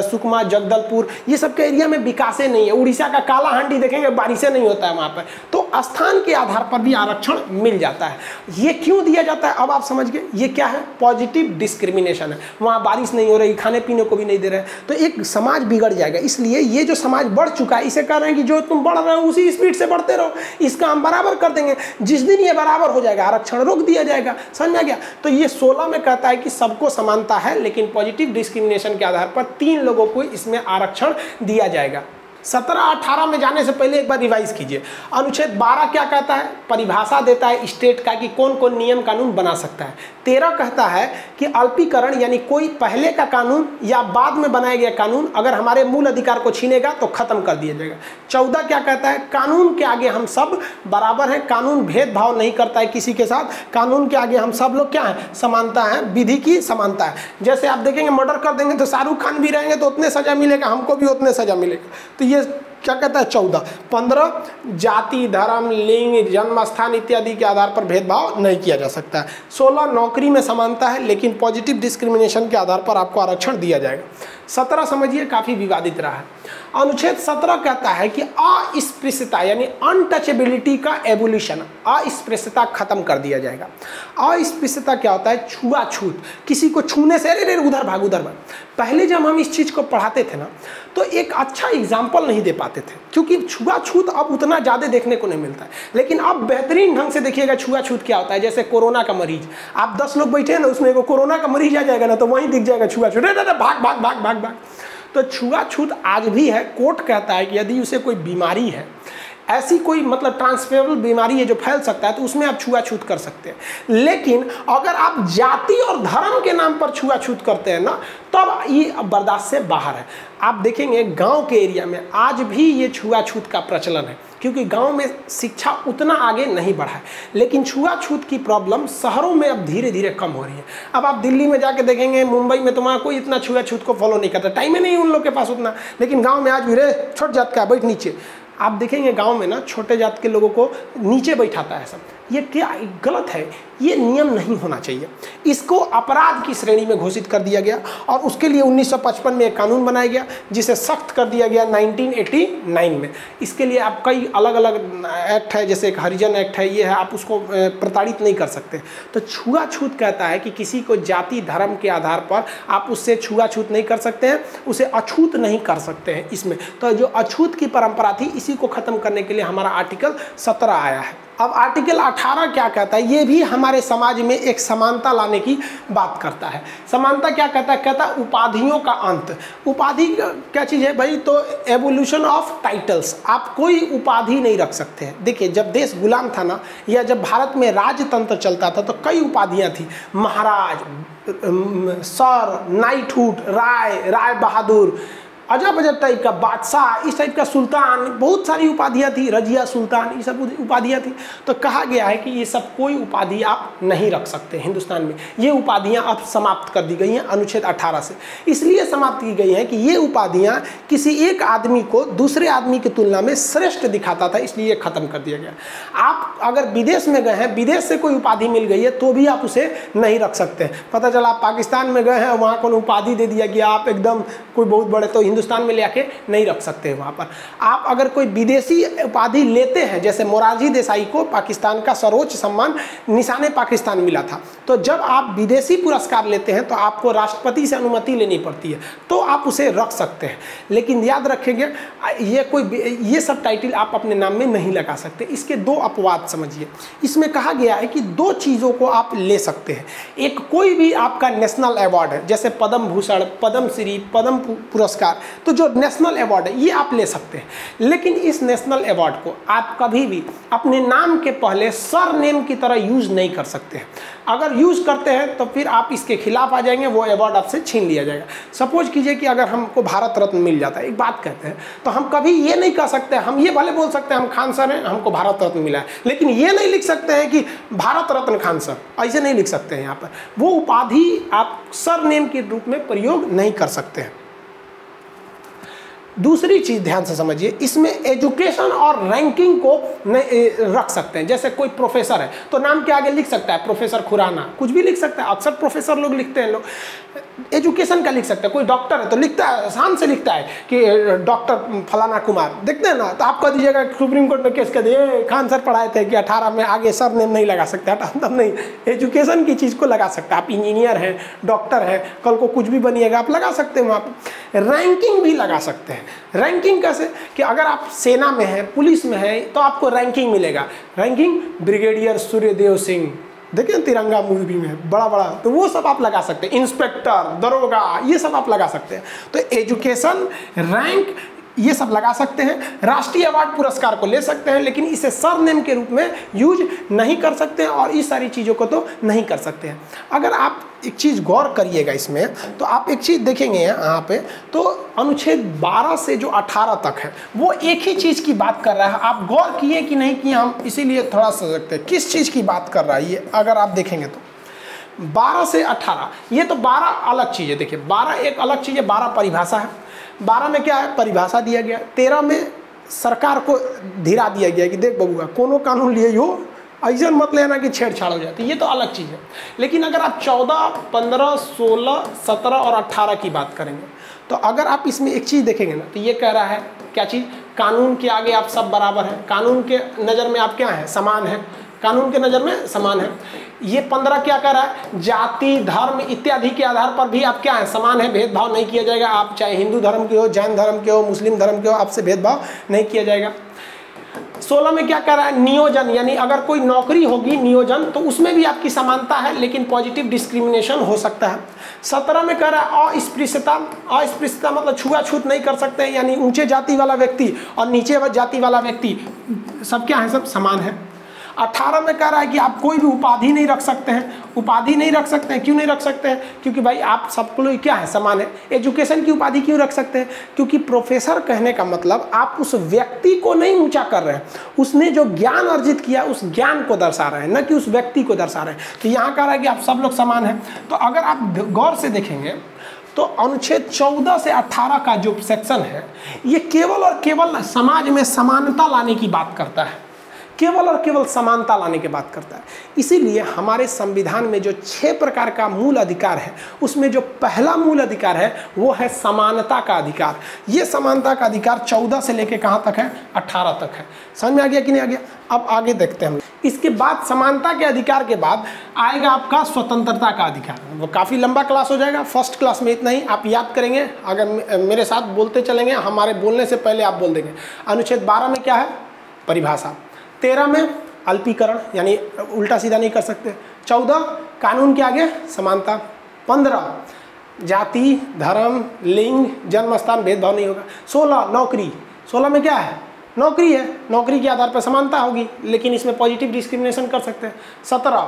सुकमा, जगदलपुर, ये सब के एरिया में विकास नहीं है। उड़ीसा का काला हांडी देखेंगे, बारिशें नहीं होता है वहाँ पर। तो स्थान के आधार पर भी आरक्षण मिल जाता है। ये क्यों दिया जाता है? अब आप समझ गए, ये क्या है? पॉजिटिव डिस्क्रिमिनेशन है। वहाँ बारिश नहीं हो रही, खाने पीने को भी नहीं दे रहे तो एक समाज बिगड़ जाएगा। इसलिए ये जो समाज बढ़ चुका है, इसे कह रहे हैं कि जो तुम बढ़ रहे हो, उसी स्पीड से बढ़ते रहो। इसका हम बराबर कर देंगे। जिस दिन ये बराबर हो जाएगा, आरक्षण रोक दिया जाएगा। समझ गया? तो ये सोलह में कहता है कि सबको समानता है, लेकिन पॉजिटिव डिस्क्रिमिनेशन के आधार पर तीन लोगों को इसमें आरक्षण दिया जाएगा। सत्रह अठारह में जाने से पहले एक बार रिवाइज कीजिए। अनुच्छेद बारह क्या कहता है? परिभाषा देता है स्टेट का कि कौन कौन नियम कानून बना सकता है। तेरह कहता है कि अल्पीकरण यानी कोई पहले का कानून या बाद में बनाया गया कानून अगर हमारे मूल अधिकार को छीनेगा तो खत्म कर दिया जाएगा। चौदह क्या कहता है? कानून के आगे हम सब बराबर हैं, कानून भेदभाव नहीं करता है किसी के साथ। कानून के आगे हम सब लोग क्या है? समानता है, विधि की समानता है। जैसे आप देखेंगे मर्डर कर देंगे तो शाहरुख खान भी रहेंगे तो उतने सजा मिलेगा, हमको भी उतने सजा मिलेगा। तो ये क्या कहता है चौदह? पंद्रह, जाति, धर्म, लिंग जन्म स्थान इत्यादि के आधार पर भेदभाव नहीं किया जा सकता है। सोलह, नौकरी में समानता है, लेकिन पॉजिटिव डिस्क्रिमिनेशन के आधार पर आपको आरक्षण दिया जाएगा। सत्रह, समझिए, काफ़ी विवादित रहा है। अनुच्छेद सत्रह कहता है कि अस्पृश्यता, यानी अनटचेबिलिटी का एवोल्यूशन अस्पृश्यता खत्म कर दिया जाएगा। अस्पृश्यता क्या होता है? छुआछूत। किसी को छूने से, अरे उधर भाग उधर भाग। पहले जब हम इस चीज़ को पढ़ाते थे ना तो एक अच्छा एग्ज़ाम्पल नहीं दे पाते। थे। क्योंकि छुआछूत अब उतना ज़्यादा देखने को नहीं मिलता है। लेकिन अब बेहतरीन ढंग से देखिएगा छुआछूत क्या होता है। जैसे कोरोना का मरीज़। आप दस लोग बैठे हैं ना, उसमें एगो कोरोना का मरीज़ आ जाएगा ना तो वहीं दिख जाएगा छुआछूत। भाग भाग भाग भाग भाग। तो छुआछूत आज भी है। कोर्ट कहता है कि यदि उसे कोई बीमारी है ऐसी कोई मतलब ट्रांसफरेबल बीमारी है जो फैल सकता है तो उसमें आप छुआछूत कर सकते हैं। लेकिन अगर आप जाति और धर्म के नाम पर छुआछूत करते हैं ना, तब ये बर्दाश्त से बाहर है। आप देखेंगे गाँव के एरिया में आज भी ये छुआछूत का प्रचलन है, क्योंकि गाँव में शिक्षा उतना आगे नहीं बढ़ा है। लेकिन छुआछूत की प्रॉब्लम शहरों में अब धीरे धीरे कम हो रही है। अब आप दिल्ली में जाके देखेंगे, मुंबई में तो वहाँ कोई इतना छुआछूत को फॉलो नहीं करता। टाइम ही नहीं उन लोग के पास उतना। लेकिन गाँव में आज भी रे छोट जात का बैठ नीचे। आप देखेंगे गाँव में ना छोटे जात के लोगों को नीचे बैठाता है सब। ये क्या गलत है? ये नियम नहीं होना चाहिए। इसको अपराध की श्रेणी में घोषित कर दिया गया और उसके लिए 1955 में एक कानून बनाया गया, जिसे सख्त कर दिया गया 1989 में। इसके लिए आप कई अलग अलग एक्ट है, जैसे एक हरिजन एक्ट है, ये है, आप उसको प्रताड़ित नहीं कर सकते। तो छुआछूत कहता है कि किसी को जाति, धर्म के आधार पर आप उससे छुआछूत नहीं कर सकते हैं, उसे अछूत नहीं कर सकते हैं इसमें। तो जो अछूत की परंपरा थी, इसी को ख़त्म करने के लिए हमारा आर्टिकल सत्रह आया है। अब आर्टिकल 18 क्या कहता है? ये भी हमारे समाज में एक समानता लाने की बात करता है। समानता क्या कहता है? कहता है उपाधियों का अंत। उपाधि क्या चीज़ है भाई? तो एवोल्यूशन ऑफ़ टाइटल्स आप कोई उपाधि नहीं रख सकते हैं। देखिए, जब देश गुलाम था ना, या जब भारत में राजतंत्र चलता था तो कई उपाधियाँ थी। महाराज सर नाइटहुड राय राय बहादुर अजब अजब टाइप का बादशाह, इस टाइप का सुल्तान, बहुत सारी उपाधियाँ थी, रजिया सुल्तान, ये सब उपाधियाँ थी। तो कहा गया है कि ये सब कोई उपाधि आप नहीं रख सकते हिंदुस्तान में। ये उपाधियाँ अब समाप्त कर दी गई हैं अनुच्छेद 18 से। इसलिए समाप्त की गई हैं कि ये उपाधियाँ किसी एक आदमी को दूसरे आदमी की तुलना में श्रेष्ठ दिखाता था, इसलिए ख़त्म कर दिया गया। आप अगर विदेश में गए हैं, विदेश से कोई उपाधि मिल गई है तो भी आप उसे नहीं रख सकते। पता चला आप पाकिस्तान में गए हैं, वहाँ को उपाधि दे दिया गया आप एकदम कोई बहुत बड़े तो हिंदुस्तान में ले आके नहीं रख सकते वहाँ पर। आप अगर कोई विदेशी उपाधि लेते हैं, जैसे मोरारजी देसाई को पाकिस्तान का सर्वोच्च सम्मान निशान पाकिस्तान मिला था तो जब आप विदेशी पुरस्कार लेते हैं तो आपको राष्ट्रपति से अनुमति लेनी पड़ती है तो आप उसे रख सकते हैं। लेकिन याद रखेंगे, ये कोई ये सब टाइटल आप अपने नाम में नहीं लगा सकते। इसके दो अपवाद समझिए। इसमें कहा गया है कि दो चीज़ों को आप ले सकते हैं। एक, कोई भी आपका नेशनल अवार्ड है, जैसे पद्म भूषण, पद्म श्री, पद्म पुरस्कार तो जो नेशनल अवार्ड है, ये आप ले सकते हैं। लेकिन इस नेशनल अवार्ड को आप कभी भी अपने नाम के पहले सर नेम की तरह यूज़ नहीं कर सकते हैं। अगर यूज़ करते हैं तो फिर आप इसके खिलाफ आ जाएँगे, वो अवार्ड आपसे छीन लिया जाएगा। सपोज़ कीजिए कि अगर हमको भारत रत्न मिल जाता है, एक बात कहते हैं तो हम कभी ये नहीं कह सकते, हम ये भले बोल सकते हैं, हम खान सर हैं, हमको भारत रत्न मिला है। लेकिन ये नहीं लिख सकते हैं कि भारत रत्न खान सर, ऐसे नहीं लिख सकते हैं यहाँ पर। वो उपाधि आप सर नेम के रूप में प्रयोग नहीं कर सकते हैं। दूसरी चीज़ ध्यान से समझिए, इसमें एजुकेशन और रैंकिंग को रख सकते हैं। जैसे कोई प्रोफेसर है तो नाम के आगे लिख सकता है प्रोफेसर खुराना। कुछ भी लिख सकता है, अक्सर प्रोफेसर लोग लिखते हैं लोग। एजुकेशन का लिख सकता है, कोई डॉक्टर है तो लिखता है, आसान से लिखता है कि डॉक्टर फलाना कुमार। देखते हैं ना तो आप कह दीजिएगा सुप्रीम कोर्ट में केस कर दिए खान सर पढ़ाए थे कि अठारह में आगे सर नेम नहीं लगा सकते हटा तब नहीं, एजुकेशन की चीज़ को लगा सकते आप इंजीनियर हैं डॉक्टर हैं, कल को कुछ भी बनिएगा, आप लगा सकते हैं वहाँ पर रैंकिंग भी लगा सकते हैं। रैंकिंग कैसे? कि अगर आप सेना में हैं, पुलिस में हैं तो आपको रैंकिंग मिलेगा। रैंकिंग ब्रिगेडियर सूर्यदेव सिंह देखिए तिरंगा मूवी में बड़ा बड़ा तो वो सब आप लगा सकते हैं। इंस्पेक्टर दरोगा, ये सब आप लगा सकते हैं। तो एजुकेशन रैंक ये सब लगा सकते हैं, राष्ट्रीय अवार्ड पुरस्कार को ले सकते हैं, लेकिन इसे सर नेम के रूप में यूज़ नहीं कर सकते और इस सारी चीज़ों को तो नहीं कर सकते हैं। अगर आप एक चीज़ गौर करिएगा इसमें तो आप एक चीज़ देखेंगे यहाँ पे तो अनुच्छेद 12 से जो 18 तक है, वो एक ही चीज़ की बात कर रहा है। आप गौर किए कि नहीं किए हम इसीलिए थोड़ा सा सकते हैं। किस चीज़ की बात कर रहा है ये, अगर आप देखेंगे तो। 12 से 18 ये तो 12 अलग चीज़ है देखिए 12 एक अलग चीज़ है 12 परिभाषा है। 12 में क्या है? परिभाषा दिया गया। तेरह में सरकार को धीरा दिया गया कि देख बबुआ कोनो कानून लिए हो ऐसा मत लेना कि छेड़छाड़ हो जाती। है ये तो अलग चीज़ है। लेकिन अगर आप चौदह, पंद्रह, सोलह, सत्रह और अट्ठारह की बात करेंगे तो अगर आप इसमें एक चीज़ देखेंगे ना तो ये कह रहा है, क्या चीज़? कानून के आगे आप सब बराबर हैं। कानून के नज़र में आप क्या हैं? समान हैं। कानून के नज़र में समान है। ये पंद्रह क्या कह रहा है? जाति, धर्म इत्यादि के आधार पर भी आप क्या है? समान है, भेदभाव नहीं किया जाएगा। आप चाहे हिंदू धर्म के हो, जैन धर्म के हो, मुस्लिम धर्म के हो, आपसे भेदभाव नहीं किया जाएगा। सोलह में क्या कर रहा है? नियोजन, यानी अगर कोई नौकरी होगी नियोजन तो उसमें भी आपकी समानता है, लेकिन पॉजिटिव डिस्क्रिमिनेशन हो सकता है। सत्रह में कह रहा है, अस्पृश्यता अस्पृश्यता मतलब छुआछूत नहीं कर सकते, यानी ऊँचे जाति वाला व्यक्ति और नीचे जाति वाला व्यक्ति, सब क्या है? सब समान है। अठारह में कह रहा है कि आप कोई भी उपाधि नहीं रख सकते हैं। उपाधि नहीं रख सकते हैं। क्यों नहीं रख सकते हैं? क्योंकि भाई आप सबको लोग क्या है? समान है। एजुकेशन की उपाधि क्यों रख सकते हैं? क्योंकि प्रोफेसर कहने का मतलब आप उस व्यक्ति को नहीं ऊँचा कर रहे हैं। उसने जो ज्ञान अर्जित किया, उस ज्ञान को दर्शा रहे हैं। न कि उस व्यक्ति को दर्शा रहे हैं। तो यहाँ कह रहा है कि आप सब लोग समान हैं। तो अगर आप गौर से देखेंगे तो अनुच्छेद 14 से 18 का जो सेक्शन है, ये केवल और केवल समाज में समानता लाने की बात करता है। केवल और केवल समानता लाने की बात करता है। इसीलिए हमारे संविधान में जो छह प्रकार का मूल अधिकार है, उसमें जो पहला मूल अधिकार है, वो है समानता का अधिकार। ये समानता का अधिकार चौदह से लेकर कहाँ तक है? अट्ठारह तक है। समझ में आ गया कि नहीं आ गया? अब आगे देखते हैं हम। इसके बाद समानता के अधिकार के बाद आएगा आपका स्वतंत्रता का अधिकार। वो काफ़ी लंबा क्लास हो जाएगा। फ़र्स्ट क्लास में इतना ही। आप याद करेंगे, अगर मेरे साथ बोलते चलेंगे, हमारे बोलने से पहले आप बोल देंगे। अनुच्छेद बारह में क्या है? परिभाषा। तेरह में अल्पीकरण, यानी उल्टा सीधा नहीं कर सकते। चौदह, कानून के आगे समानता। पंद्रह, जाति, धर्म, लिंग जन्म स्थान भेदभाव नहीं होगा। सोलह, नौकरी। सोलह में क्या है? नौकरी है। नौकरी के आधार पर समानता होगी, लेकिन इसमें पॉजिटिव डिस्क्रिमिनेशन कर सकते हैं। सत्रह,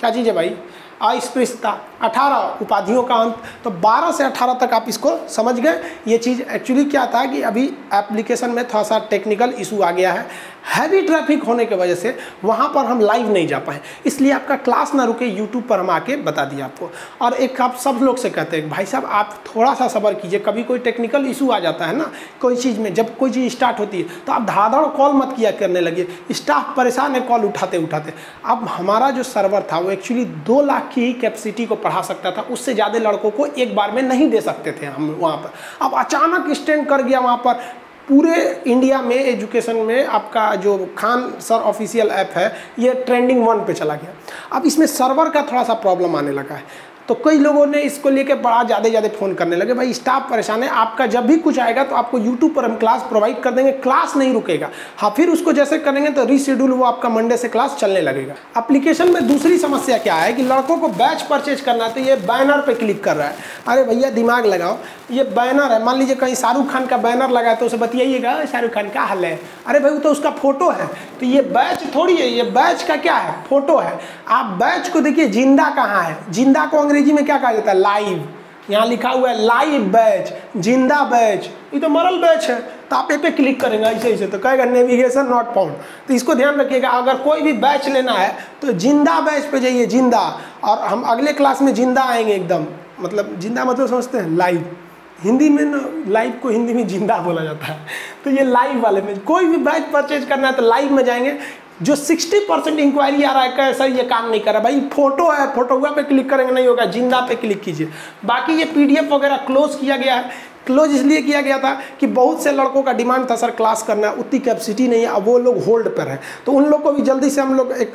क्या चीज़ है भाई? अस्पृश्यता। 18 उपाधियों का अंत। तो 12 से 18 तक आप इसको समझ गए। ये चीज़ एक्चुअली क्या था कि अभी एप्लीकेशन में थोड़ा सा टेक्निकल इशू आ गया है। हैवी ट्रैफ़िक होने की वजह से वहाँ पर हम लाइव नहीं जा पाए। इसलिए आपका क्लास ना रुके यूट्यूब पर हम आके बता दिया आपको। और एक आप सब लोग से कहते हैं, भाई साहब, आप थोड़ा सा सबर कीजिए, कभी कोई टेक्निकल इशू आ जाता है ना, कोई चीज़ में, जब कोई चीज़ स्टार्ट होती है तो आप धाधड़ कॉल मत किया करने लगे स्टाफ परेशान है कॉल उठाते उठाते अब हमारा जो सर्वर था, वो एक्चुअली दो लाख की ही कैपेसिटी को पढ़ा सकता था, उससे ज़्यादा लड़कों को एक बार में नहीं दे सकते थे हम वहाँ पर। अब अचानक स्टैंड कर गया वहाँ पर पूरे इंडिया में एजुकेशन में आपका जो खान सर ऑफिशियल ऐप है, ये ट्रेंडिंग वन पे चला गया। अब इसमें सर्वर का थोड़ा सा प्रॉब्लम आने लगा है। तो कई लोगों ने इसको लेके बड़ा ज़्यादा ज़्यादा फ़ोन करने लगे, भाई, स्टाफ परेशान है, आपका जब भी कुछ आएगा तो आपको यूट्यूब पर हम क्लास प्रोवाइड कर देंगे क्लास नहीं रुकेगा। हाँ फिर उसको जैसे करेंगे तो रीशेड्यूल वो आपका मंडे से क्लास चलने लगेगा। अप्लीकेशन में दूसरी समस्या क्या है कि लड़कों को बैच परचेज करना है तो ये बैनर पर क्लिक कर रहा है। अरे भैया, दिमाग लगाओ, ये बैनर है। मान लीजिए कहीं शाहरुख खान का बैनर लगा तो उसे बताइएगा, शाहरुख खान का हल है? अरे भाई, वो तो उसका फ़ोटो है। तो ये बैच थोड़ी है, ये बैच का क्या है? फ़ोटो है। आप बैच को देखिए, ज़िंदा कहाँ है? ज़िंदा को अंग्रेज़ी में क्या कहा जाता है? लाइव यहाँ लिखा हुआ है लाइव बैच ज़िंदा बैच ये तो मरल बैच है। तो आप पे क्लिक करेंगे, ऐसे ऐसे तो कहेगा नेविगेशन नॉट फाउंड तो इसको ध्यान रखिएगा, अगर कोई भी बैच लेना है तो ज़िंदा बैच पे जाइए, ज़िंदा। और हम अगले क्लास में ज़िंदा आएँगे एकदम। मतलब ज़िंदा मतलब समझते हैं लाइव हिंदी में ना लाइव को हिंदी में ज़िंदा बोला जाता है। तो ये लाइव वाले में कोई भी बैच परचेज करना है तो लाइव में जाएँगे। जो 60 परसेंट इंक्वायरी आ रहा है कैसा ये काम नहीं कर रहा भाई फ़ोटो है फोटोग्राफ पे क्लिक करेंगे नहीं होगा, ज़िंदा पे क्लिक कीजिए। बाकी ये पीडीएफ वगैरह क्लोज किया गया है। क्लोज इसलिए किया गया था कि बहुत से लड़कों का डिमांड था, सर क्लास करना है, उतनी कैपेसिटी नहीं है, अब वो लोग होल्ड पर है। तो उन लोग को भी जल्दी से हम लोग एक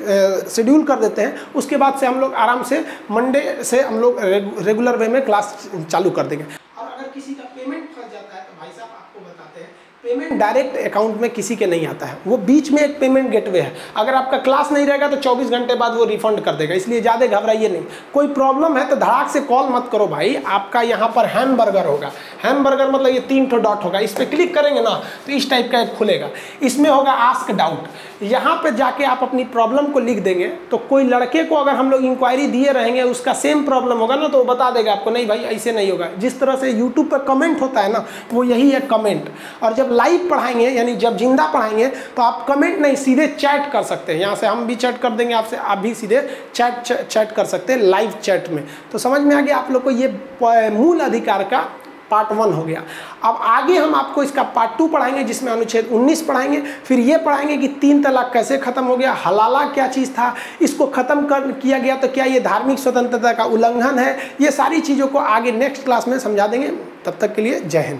शेड्यूल कर देते हैं। उसके बाद से हम लोग आराम से मंडे से हम लोग रेगुलर वे में क्लास चालू कर देंगे और अगर किसी का पेमेंट फंस जाता है तो भाई साहब आपको बताते हैं पेमेंट डायरेक्ट अकाउंट में किसी के नहीं आता है। वो बीच में एक पेमेंट गेटवे है। अगर आपका क्लास नहीं रहेगा तो 24 घंटे बाद वो रिफंड कर देगा। इसलिए ज़्यादा घबराइए नहीं। कोई प्रॉब्लम है तो धड़ाक से कॉल मत करो भाई। आपका यहाँ पर हैम बर्गर होगा। हैम बर्गर मतलब ये तीन ठो डॉट होगा। इस पर क्लिक करेंगे ना तो इस टाइप का एक खुलेगा। इसमें होगा आस्क डाउट यहाँ पर जाके आप अपनी प्रॉब्लम को लिख देंगे तो कोई लड़के को अगर हम लोग इंक्वायरी दिए रहेंगे, उसका सेम प्रॉब्लम होगा ना तो वो बता देगा आपको, नहीं भाई, ऐसे नहीं होगा। जिस तरह से यूट्यूब पर कमेंट होता है ना, वो यही है कमेंट और जब लाइव पढ़ाएँगे, यानी जब ज़िंदा पढ़ाएँगे तो आप कमेंट नहीं, सीधे चैट कर सकते हैं। यहाँ से हम भी चैट कर देंगे, आपसे, आप भी सीधे चैट चैट कर सकते हैं लाइव चैट में। तो समझ में आ गया आप लोग को ये मूल अधिकार का पार्ट वन हो गया। अब आगे हम आपको इसका पार्ट टू पढ़ाएँगे, जिसमें अनुच्छेद 19 पढ़ाएँगे। फिर ये पढ़ाएँगे कि तीन तलाक कैसे खत्म हो गया, हलाला क्या चीज़ था, इसको खत्म कर, किया गया तो क्या ये धार्मिक स्वतंत्रता का उल्लंघन है, ये सारी चीज़ों को आगे नेक्स्ट क्लास में समझा देंगे। तब तक के लिए जय हिंद।